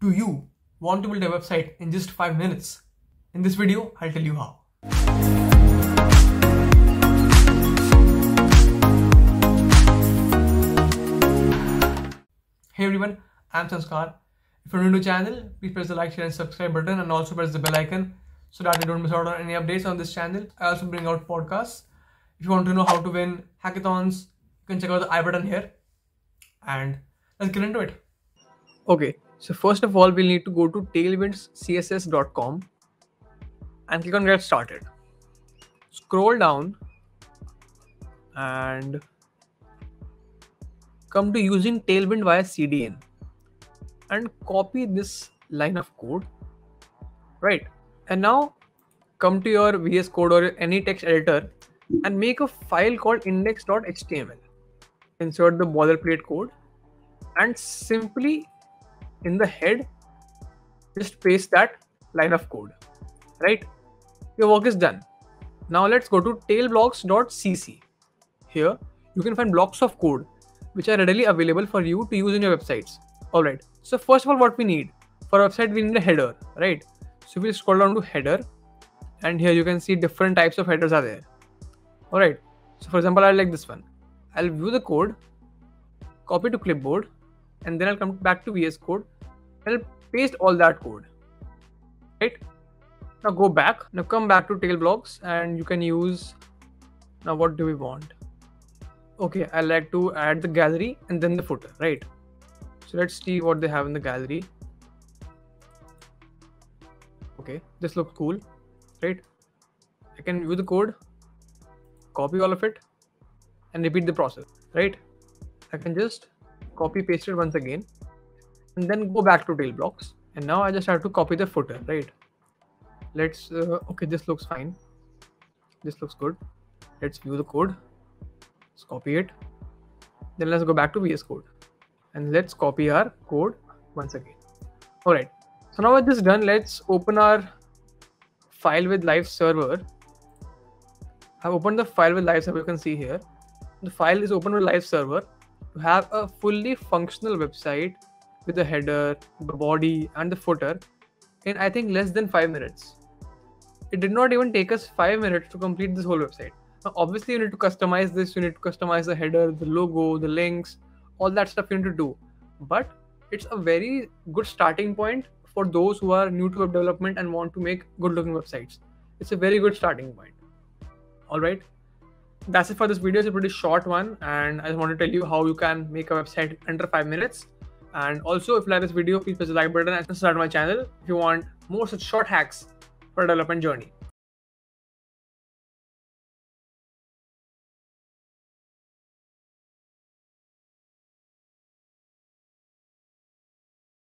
Do you want to build a website in just 5 minutes? In this video, I'll tell you how. Hey everyone, I'm Sanskar. If you're new to the channel, please press the like, share and subscribe button and also press the bell icon so that you don't miss out on any updates on this channel. I also bring out podcasts. If you want to know how to win hackathons, you can check out the i button here. And let's get into it. Okay, so first of all, we'll need to go to tailwindscss.com and click on get started. Scroll down and come to using Tailwind via CDN and copy this line of code. Right. And now come to your VS Code or any text editor and make a file called index.html. Insert the boilerplate code and simply in the head just paste that line of code right? Your work is done. Now let's go to tailblocks.cc here you can find blocks of code which are readily available for you to use in your websites. All right. So first of all what we need for a website we need a header right? So we'll scroll down to header and here you can see different types of headers are there. All right. So for example i like this one. I'll view the code copy to clipboard and then I'll come back to VS Code and I'll paste all that code. Right? Now go back. Now come back to Tailblocks and you can use now what do we want? Okay, I like to add the gallery and then the footer, right? So let's see what they have in the gallery. Okay, this looks cool, right? I can view the code, copy all of it, and repeat the process, right? I can just copy paste it once again and then go back to Tailblocks. And now I just have to copy the footer right? Let's uh, okay this looks fine. This looks good. Let's view the code. Let's copy it. Then let's go back to VS Code. And let's copy our code once again. All right. So now with this done let's open our file with live server. I've opened the file with live server. You can see here. The file is open with live server to have a fully functional website with a header, the body, and the footer in I think less than five minutes. It did not even take us five minutes to complete this whole website. Now, obviously, you need to customize this, you need to customize the header, the logo, the links, all that stuff you need to do. But it's a very good starting point for those who are new to web development and want to make good looking websites. It's a very good starting point. All right that's it for this video. It's a pretty short one, and I just want to tell you how you can make a website under five minutes. And also, if you like this video, please press the like button and subscribe to my channel if you want more such short hacks for a development journey.